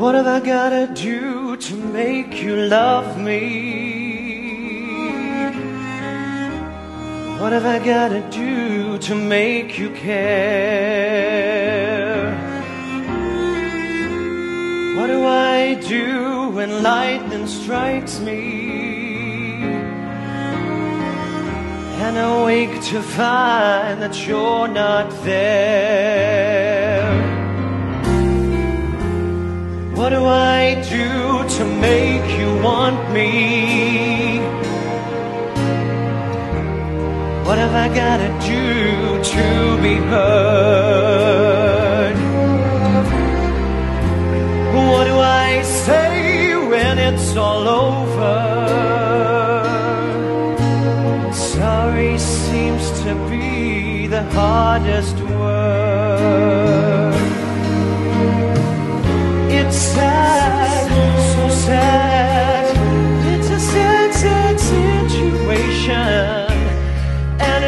What have I gotta do to make you love me? What have I gotta do to make you care? What do I do when lightning strikes me? And I wake to find that you're not there. What do I do to make you want me? What have I gotta do to be heard? What do I say when it's all over? Sorry seems to be the hardest word.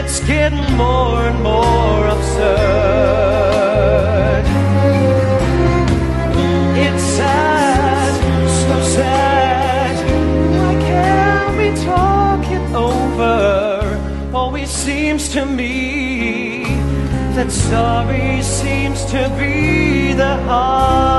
It's getting more and more absurd. It's sad, so sad. Why can't we talk it over? Always seems to me that sorry seems to be the hard